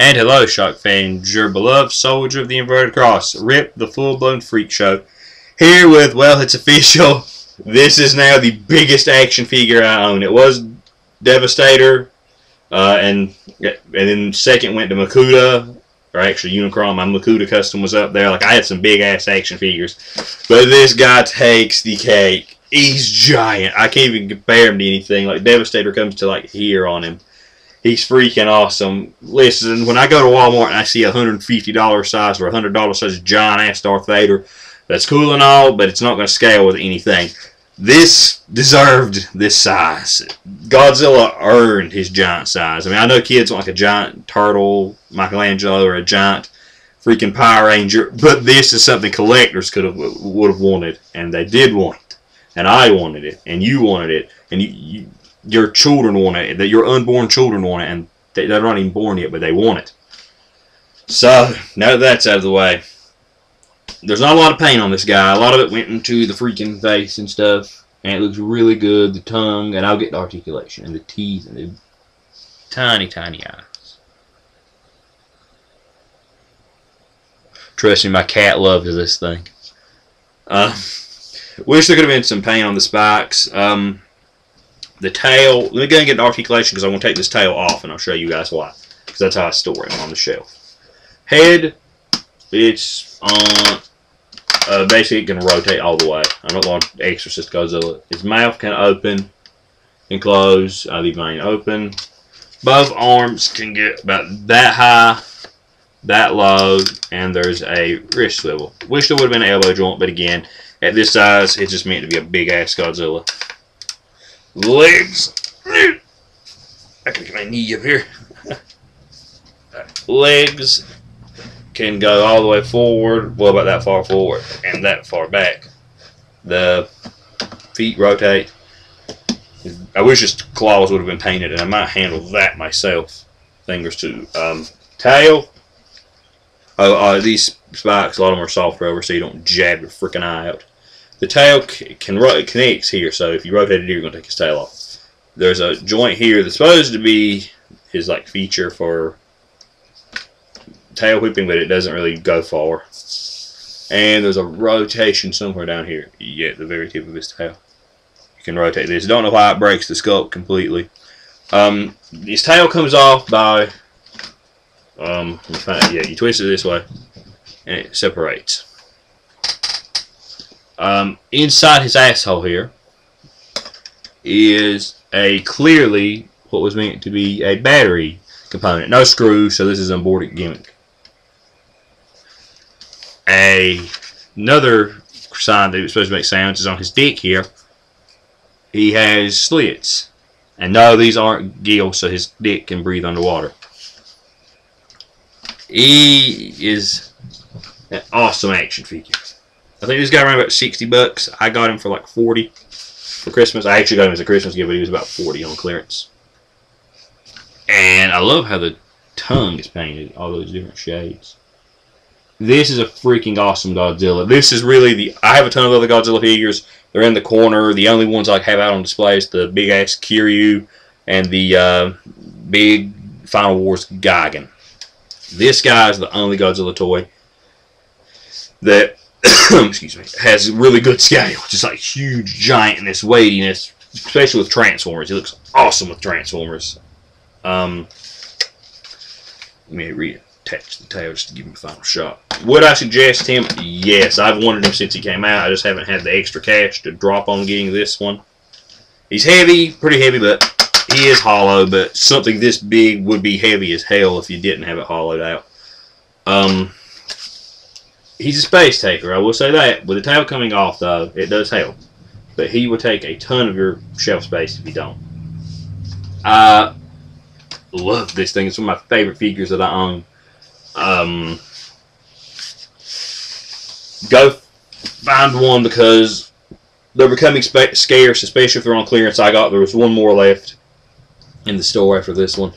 And hello, Shock fans, your beloved soldier of the inverted cross, Rip the full blown freak show. Here with, well, it's official. This is now the biggest action figure I own. It was Devastator, uh, and and then second went to Makuta, or actually Unicron. My Makuta custom was up there. Like I had some big ass action figures, but this guy takes the cake. He's giant. I can't even compare him to anything. Like Devastator comes to like here on him. He's freaking awesome. Listen, when I go to Walmart and I see a hundred and fifty dollar size or a hundred dollar size giant ass Darth Vader, that's cool and all, but it's not going to scale with anything. This deserved this size. Godzilla earned his giant size. I mean, I know kids want like a giant turtle, Michelangelo, or a giant freaking Power Ranger, but this is something collectors could have would have wanted, and they did want it, and I wanted it, and you wanted it, and you, you your children want it, that your unborn children want it, and they, they're not even born yet, but they want it. So now that that's out of the way, there's not a lot of paint on this guy. A lot of it went into the freaking face and stuff, and it looks really good. The tongue, and I'll get the articulation and the teeth and the tiny, tiny eyes. Trust me, my cat loves this thing. Uh, wish there could have been some paint on the spikes. Um, the tail, let me go and get the articulation because I want to take this tail off and I'll show you guys why. Because that's how I store it on the shelf. Head, it's on, uh, basically it can rotate all the way. I'm not going to Exorcist Godzilla. His mouth can open and close. I leave mine open. Both arms can get about that high, that low, and there's a wrist swivel. Wish there would have been an elbow joint, but again, at this size, it's just meant to be a big ass Godzilla legs. I can get my knee up here. legs can go all the way forward, well about that far forward, and that far back. The feet rotate. I wish his claws would have been painted, and I might handle that myself. Fingers too. Um, tail. Oh, uh, these spikes, a lot of them are soft rubber, so you don't jab your freaking eye out. The tail can connects here, so if you rotate it here, you're going to take his tail off. There's a joint here that's supposed to be his like feature for tail whipping, but it doesn't really go far. And there's a rotation somewhere down here. Get the very tip of his tail. You can rotate this. Don't know why it breaks the sculpt completely. Um, his tail comes off by um, yeah, you twist it this way, and it separates. Um, inside his asshole here is a clearly what was meant to be a battery component. No screws, so this is an aborted gimmick. A another sign that was supposed to make sounds is on his dick here. He has slits. And no, these aren't gills, so his dick can breathe underwater. He is an awesome action figure. I think this guy ran about 60 bucks. I got him for like 40 for Christmas. I actually got him as a Christmas gift, but he was about 40 on clearance. And I love how the tongue is painted, all those different shades. This is a freaking awesome Godzilla. This is really the... I have a ton of other Godzilla figures. They're in the corner. The only ones I have out on display is the big-ass Kiryu and the uh, big Final Wars Gigan. This guy is the only Godzilla toy that excuse me, has really good scale. Just like huge giantness, weightiness, especially with Transformers. He looks awesome with Transformers. Um, let me reattach the tail just to give him a final shot. Would I suggest him? Yes, I've wanted him since he came out. I just haven't had the extra cash to drop on getting this one. He's heavy, pretty heavy, but he is hollow. But something this big would be heavy as hell if you didn't have it hollowed out. Um, he's a space taker. I will say that. With the tail coming off, though, it does help. But he will take a ton of your shelf space if you don't. I love this thing. It's one of my favorite figures that I own. Um, go find one because they're becoming scarce, especially if they're on clearance. I got there was one more left in the store after this one,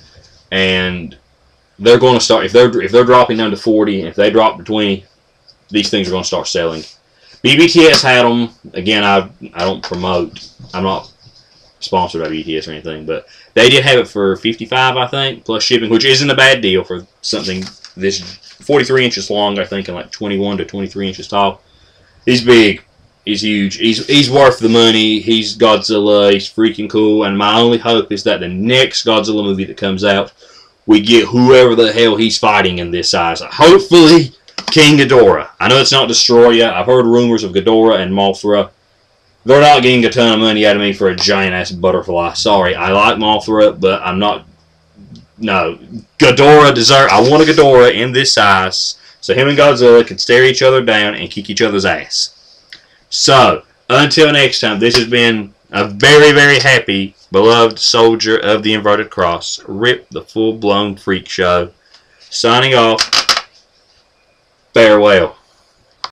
and they're going to start if they're if they're dropping down to 40 if they drop to 20 these things are going to start selling. BBTS had them. Again, I I don't promote. I'm not sponsored by BTS or anything, but they did have it for 55, I think, plus shipping, which isn't a bad deal for something this 43 inches long, I think, and like 21 to 23 inches tall. He's big. He's huge. He's he's worth the money. He's Godzilla. He's freaking cool. And my only hope is that the next Godzilla movie that comes out, we get whoever the hell he's fighting in this size. Hopefully, King Ghidorah. I know it's not Destoroyah. I've heard rumors of Ghidorah and Mothra. They're not getting a ton of money out of me for a giant ass butterfly. Sorry, I like Mothra, but I'm not. No, Ghidorah deserve. I want a Ghidorah in this size, so him and Godzilla can stare each other down and kick each other's ass. So until next time, this has been a very, very happy, beloved soldier of the inverted cross. Rip the full blown freak show. Signing off. Farewell.